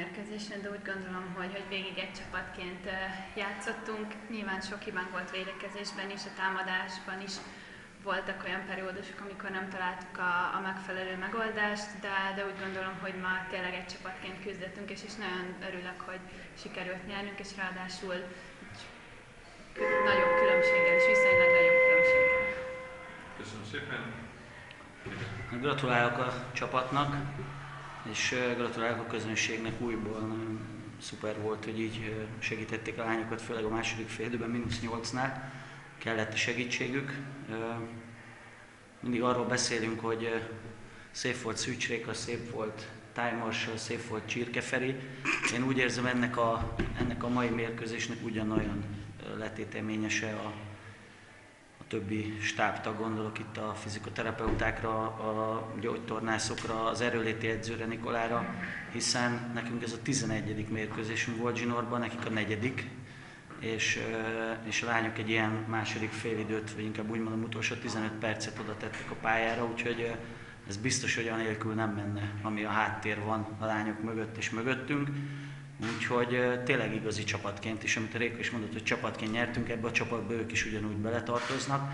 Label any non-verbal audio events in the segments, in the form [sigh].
mérkőzésen, de úgy gondolom, hogy, hogy végig egy csapatként játszottunk. Nyilván sok hibánk volt védekezésben is, a támadásban is voltak olyan periódusok, amikor nem találtuk a, a megfelelő megoldást, de, de úgy gondolom, hogy ma tényleg egy csapatként küzdöttünk, és, és nagyon örülök, hogy sikerült nyernünk, és ráadásul nagyobb különbséggel, és viszonylag nagyobb különbséggel. Köszönöm szépen. Gratulálok a csapatnak, és gratulálok a közönségnek újból. Nagyon szuper volt, hogy így segítették a lányokat, főleg a második félidőben, mínusz 8-nál kellett a segítségük. Mindig arról beszélünk, hogy szép volt Szűcsréka, szép volt Marshall, szép volt Csirkeferi. Én úgy érzem, ennek a, ennek a mai mérkőzésnek ugyanolyan letéteményese a többi stábtag, gondolok itt a fizikoterapeutákra, a gyógytornászokra, az erőléti edzőre Nikolára, hiszen nekünk ez a 11. mérkőzésünk volt Zsinorban, nekik a negyedik, és, és a lányok egy ilyen második félidőt, vagy inkább úgy mondom utolsó 15 percet oda tettek a pályára, úgyhogy ez biztos, hogy anélkül nem menne, ami a háttér van a lányok mögött és mögöttünk. Úgyhogy tényleg igazi csapatként is, amit a Réka is mondott, hogy csapatként nyertünk, ebbe a csapatba ők is ugyanúgy beletartoznak.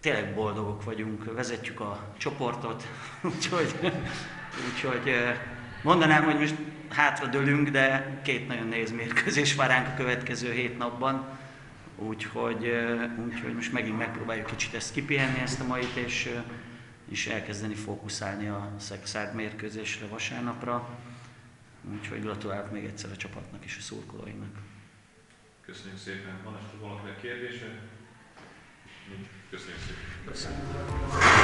Tényleg boldogok vagyunk, vezetjük a csoportot, [laughs] úgyhogy, úgyhogy mondanám, hogy most hátra dőlünk, de két nagyon nehéz mérkőzés vár ránk a következő hét napban. Úgyhogy, úgyhogy most megint megpróbáljuk kicsit ezt kipihenni, ezt a mait, és, és elkezdeni fókuszálni a Szexárd mérkőzésre vasárnapra. Úgyhogy gratulálok még egyszer a csapatnak és a szurkolóinak. Köszönjük szépen. Van esetleg valakinek kérdése? Nincs. Köszönjük szépen. Köszönöm.